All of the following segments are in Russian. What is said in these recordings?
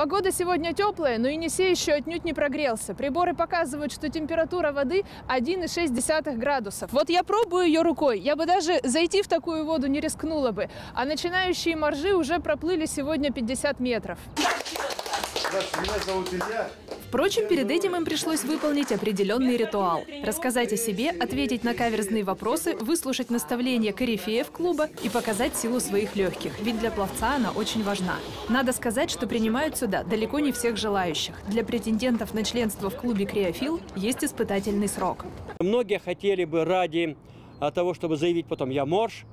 Погода сегодня теплая, но Енисей еще отнюдь не прогрелся. Приборы показывают, что температура воды 1,6 градусов. Вот я пробую ее рукой. Я бы даже зайти в такую воду не рискнула бы. А начинающие моржи уже проплыли сегодня 50 метров. Меня зовут Илья. Впрочем, перед этим им пришлось выполнить определенный ритуал. Рассказать о себе, ответить на каверзные вопросы, выслушать наставления корифеев клуба и показать силу своих легких. Ведь для пловца она очень важна. Надо сказать, что принимают сюда далеко не всех желающих. Для претендентов на членство в клубе «Криофил» есть испытательный срок. Многие хотели бы ради а, того, чтобы заявить потом «я морж»,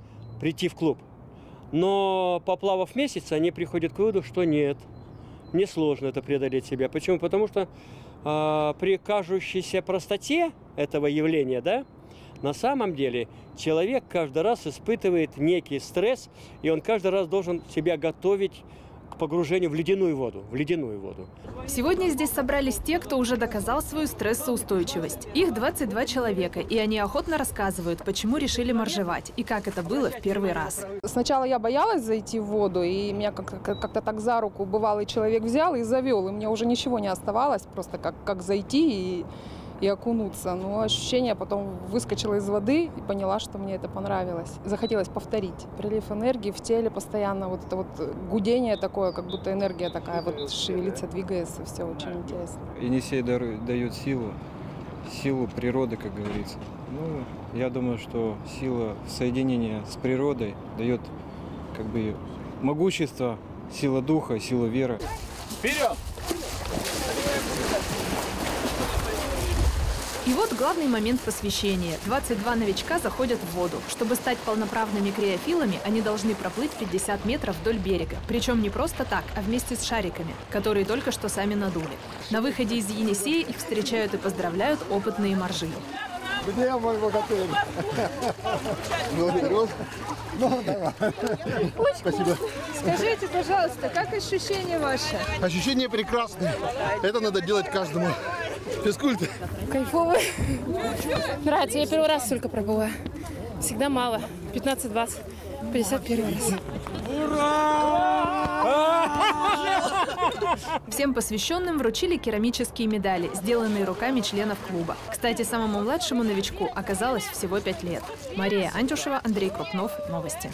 прийти в клуб. Но поплавав месяц, они приходят к выводу, что нет, несложно это преодолеть себя. Почему? Потому что а, при кажущейся простоте этого явления, да, на самом деле человек каждый раз испытывает некий стресс, и он каждый раз должен себя готовить к погружению в ледяную воду, в ледяную воду. Сегодня здесь собрались те, кто уже доказал свою стрессоустойчивость. Их 22 человека, и они охотно рассказывают, почему решили моржевать и как это было в первый раз. Сначала я боялась зайти в воду, и меня как-то как так за руку бывалый человек взял и завел, и мне уже ничего не оставалось, просто как, как зайти и, и окунуться. Но ощущение потом выскочила из воды и поняла, что мне это понравилось. Захотелось повторить. Прилив энергии в теле постоянно, вот это вот гудение такое, как будто энергия такая вот шевелится, двигается, все очень интересно. Енисей дает силу, силу природы, как говорится. Ну, я думаю, что сила соединения с природой дает как бы могущество, сила духа, сила веры. И вот главный момент посвящения. 22 новичка заходят в воду. Чтобы стать полноправными криофилами, они должны проплыть 50 метров вдоль берега. Причем не просто так, а вместе с шариками, которые только что сами надули. На выходе из Енисея их встречают и поздравляют опытные моржи. Где мой богатырь? Ну, вперед. Ну, давай. Спасибо. Скажите, пожалуйста, как ощущения ваши? Ощущения прекрасные. Это надо делать каждому. Физкульт. Кайфово. Нравится. Я первый раз только пробовала. Всегда мало. 15-20. 51 раз. Всем посвященным вручили керамические медали, сделанные руками членов клуба. Кстати, самому младшему новичку оказалось всего 5 лет. Мария Антюшева, Андрей Крупнов. Новости.